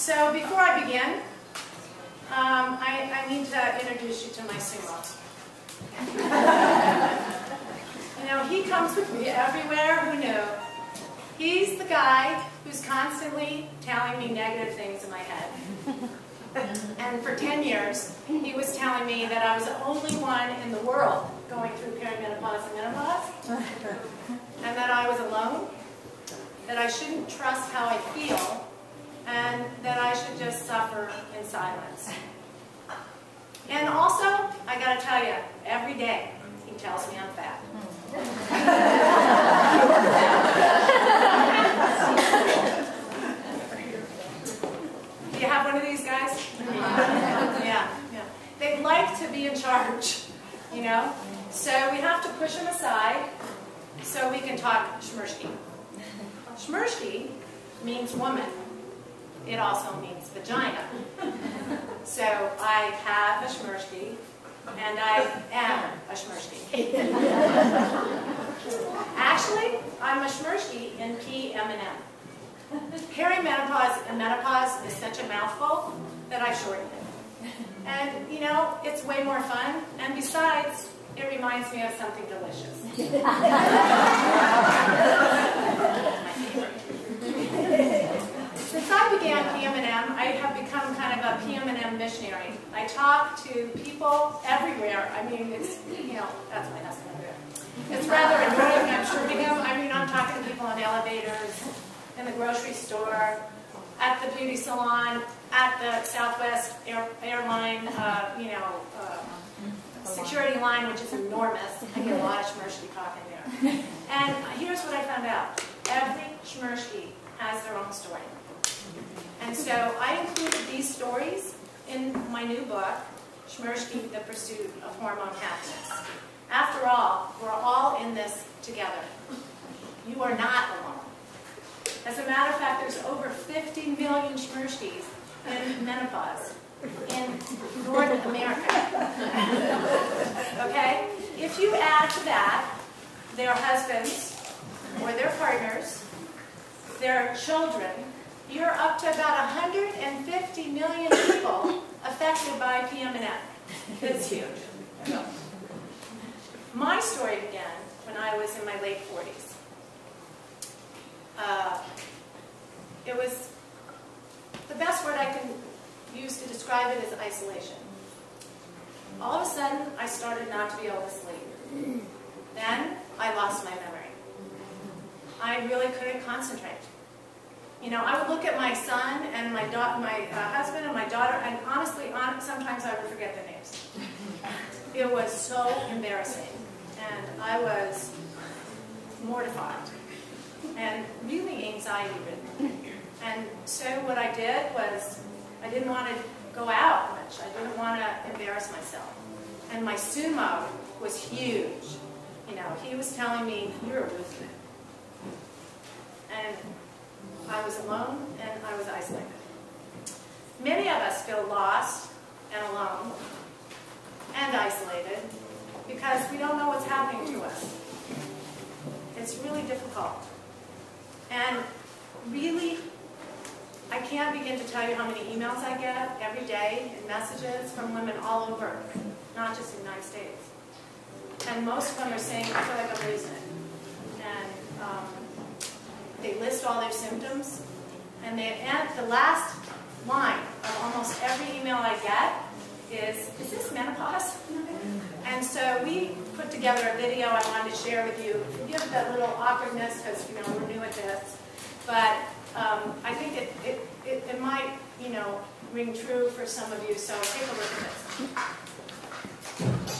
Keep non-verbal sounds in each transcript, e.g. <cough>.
So before I begin, um, I, I need to introduce you to my sumo. you know, he comes with me everywhere, who knew? He's the guy who's constantly telling me negative things in my head. And for 10 years, he was telling me that I was the only one in the world going through perimenopause and menopause, and that I was alone, that I shouldn't trust how I feel, and that I should just suffer in silence. And also, I gotta tell you, every day he tells me I'm fat. Do you have one of these guys? Yeah, yeah. They like to be in charge, you know? So we have to push them aside so we can talk shmirshky. Shmirshky means woman. It also means vagina. <laughs> So I have a shmirshky, and I am a shmirshky. <laughs> Actually, I'm a shmirshky in PM&M. Perimenopause and menopause is such a mouthful that I shortened it. And, you know, it's way more fun. And besides, it reminds me of something delicious. <laughs> Since I began PM&M, I have become kind of a PM&M missionary. I talk to people everywhere. I mean, it's, you know, that's my husband. It's rather annoying, I'm sure to him. I mean, I'm talking to people in elevators, in the grocery store, at the beauty salon, at the Southwest Air, airline, uh, you know, uh, security line, which is enormous. I get a lot of shmirshky talking there. And here's what I found out. Every shmirshky has their own story. And so I included these stories in my new book, Shmirshky, The Pursuit of Hormone Happiness. After all, we're all in this together. You are not alone. As a matter of fact, there's over 50 million Shmirshkys in menopause in North America. okay? If you add to that their husbands or their partners, their children, you're up to about 150 million people affected by PM&M. Huge. My story began when I was in my late 40s. Uh, it was, the best word I can use to describe it is isolation. All of a sudden, I started not to be able to sleep. Then, I lost my memory. I really couldn't concentrate. You know, I would look at my son and my my uh, husband and my daughter, and honestly, on, sometimes I would forget their names. <laughs> It was so embarrassing, and I was mortified and really anxiety ridden. And so what I did was, I didn't want to go out much. I didn't want to embarrass myself. And my sumo was huge. You know, he was telling me, you're a loser. And I was alone and I was isolated. Many of us feel lost and alone and isolated because we don't know what's happening to us. It's really difficult. And really, I can't begin to tell you how many emails I get every day and messages from women all over, not just in the United States. And most of them are saying, I feel like I'm losing it. And um, they list all their symptoms, and they the last line of almost every email I get is, is this menopause? And so we put together a video I wanted to share with you. Forgive the little awkwardness because you know we're new at this, but um, I think it, it, it, it might you know ring true for some of you. So take a look at this.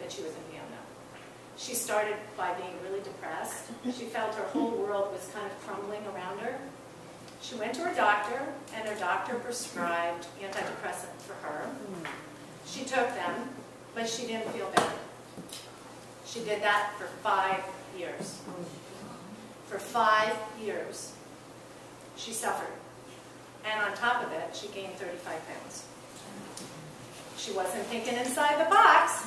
that she was in Vienna. She started by being really depressed. She felt her whole world was kind of crumbling around her. She went to her doctor, and her doctor prescribed antidepressant for her. She took them, but she didn't feel better. She did that for five years. For five years, she suffered. And on top of it, she gained 35 pounds. She wasn't thinking inside the box.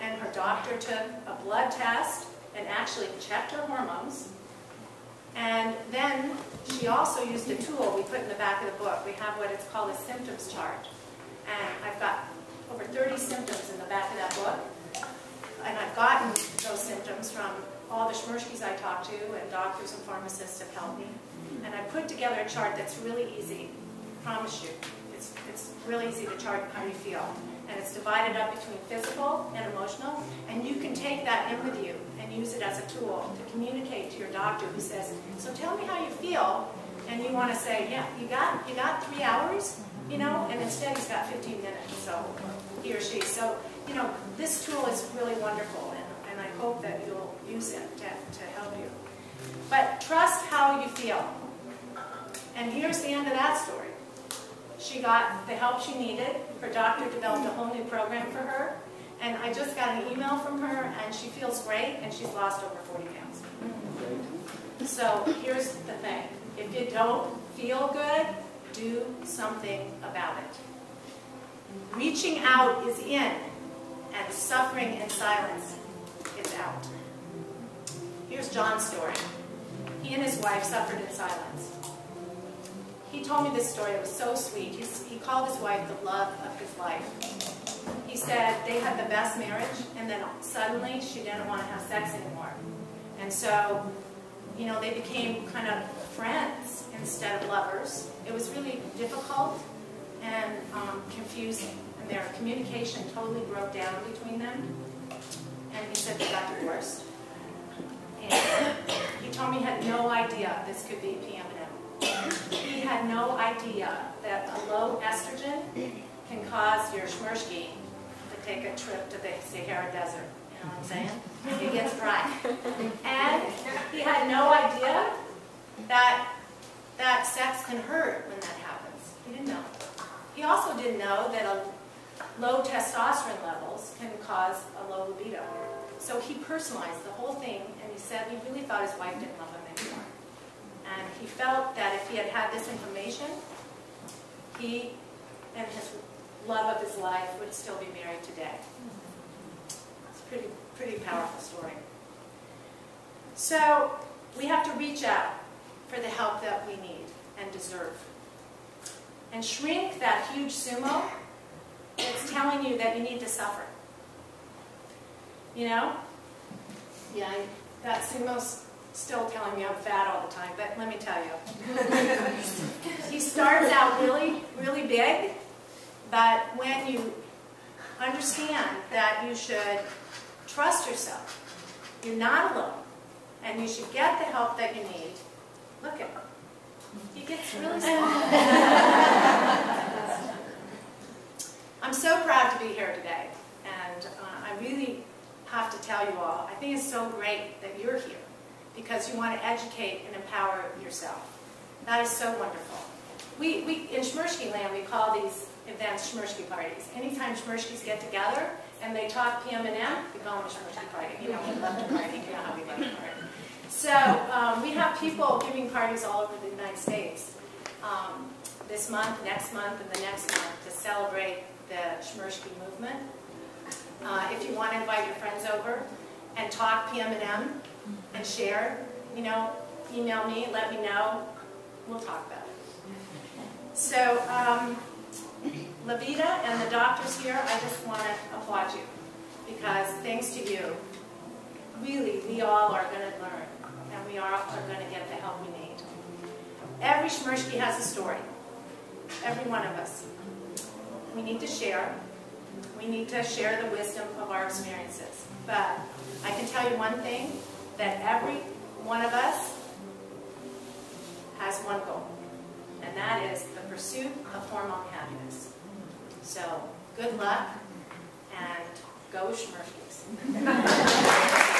And her doctor took a blood test and actually checked her hormones. And then she also used a tool we put in the back of the book. We have what it's called a symptoms chart. And I've got over 30 symptoms in the back of that book. And I've gotten those symptoms from all the Shmirshkys I talk to and doctors and pharmacists have helped me. And I put together a chart that's really easy, promise you. It's, it's really easy to chart how you feel. And it's divided up between physical and emotional. And you can take that in with you and use it as a tool to communicate to your doctor who says, so tell me how you feel. And you want to say, yeah, you got, you got three hours, you know, and instead he's got 15 minutes, so he or she. So, you know, this tool is really wonderful, and, and I hope that you'll use it to, to help you. But trust how you feel. And here's the end of that story. She got the help she needed. Her doctor developed a whole new program for her. And I just got an email from her, and she feels great, and she's lost over 40 pounds. So here's the thing. If you don't feel good, do something about it. Reaching out is in, and suffering in silence is out. Here's John's story. He and his wife suffered in silence. He told me this story. It was so sweet. He's, he called his wife the love of his life. He said they had the best marriage, and then suddenly she didn't want to have sex anymore. And so, you know, they became kind of friends instead of lovers. It was really difficult and um, confusing, and their communication totally broke down between them. And he said they got divorced. And he told me he had no idea this could be PMN. He had no idea that a low estrogen can cause your Shmirshky to take a trip to the Sahara Desert. You know what I'm saying? It gets dry. And he had no idea that that sex can hurt when that happens. He didn't know. He also didn't know that a low testosterone levels can cause a low libido. So he personalized the whole thing and he said he really thought his wife didn't love him. And he felt that if he had had this information, he and his love of his life would still be married today. It's a pretty, pretty powerful story. So we have to reach out for the help that we need and deserve. And shrink that huge sumo that's telling you that you need to suffer. You know? Yeah, that sumo's still telling me I'm fat all the time, but let me tell you. he starts out really, really big, But when you understand that you should trust yourself, you're not alone, and you should get the help that you need, look at him. He gets really small. I'm so proud to be here today, and uh, I really have to tell you all, I think it's so great that you're here because you want to educate and empower yourself. That is so wonderful. We, we in Shmirshky land, we call these events Shmirshky parties. Anytime Shmirshkys get together and they talk PM and M, we call them a Shmirshky party. You know, we love to party. You know how we love to party. So um, we have people giving parties all over the United States um, this month, next month, and the next month to celebrate the Shmirshky movement. Uh, if you want to invite your friends over and talk PM and M and share, you know, email me, let me know. We'll talk about it. So, um, La Vita and the doctors here, I just want to applaud you because thanks to you, really, we all are going to learn and we all are going to get the help we need. Every Shmirshky has a story. Every one of us. We need to share. We need to share the wisdom of our experiences. But I can tell you one thing, that every one of us has one goal, and that is the pursuit of hormone happiness. So good luck, and go Shmirshkys. <laughs>